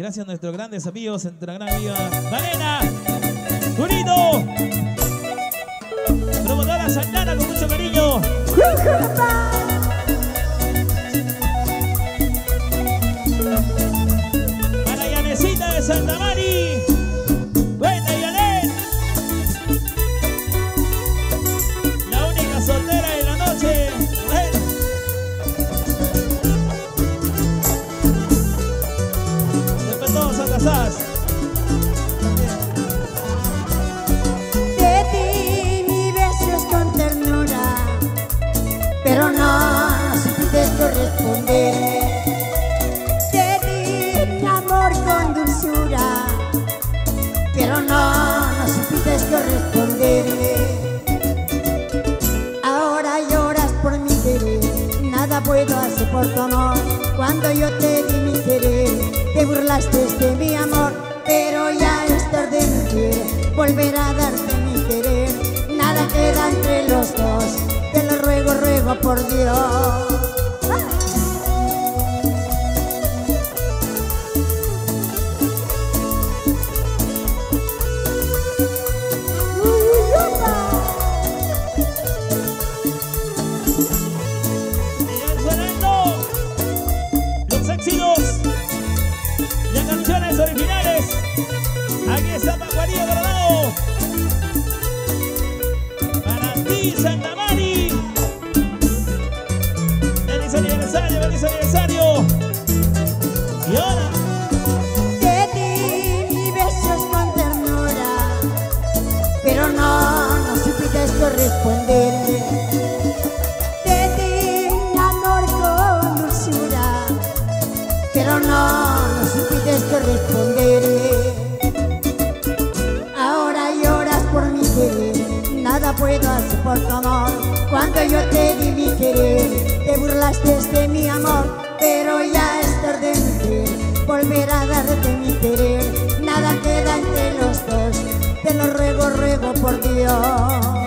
Gracias a nuestros grandes amigos, nuestra gran amiga Malena, Junito, promotora Santana Casar. Te di mi besos con ternura, pero no, supiste corresponderme. Te di mi amor con dulzura, pero no, no supiste corresponderme. Ahora lloras por mi querer, nada puedo hacer por tu amor. Cuando yo te di mi querer, te burlaste de mi amor, pero ya es tarde mujer, volver a darte mi querer. Nada queda entre los dos, te lo ruego, ruego por Dios. Sigan Santa Mari. Feliz aniversario, feliz aniversario. Y ahora, Te di besos con ternura, pero no, no supiste corresponderme. Te di amor con dulzura, pero no, no supiste corresponderme. Puedo hacer por tu amor. Cuando yo te di mi querer, te burlaste de mi amor, pero ya es tarde mujer, volver a darte mi querer. Nada queda entre los dos, te lo ruego, ruego por Dios.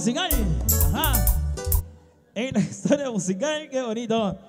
Musical. Ajá. En la historia musical, qué bonito.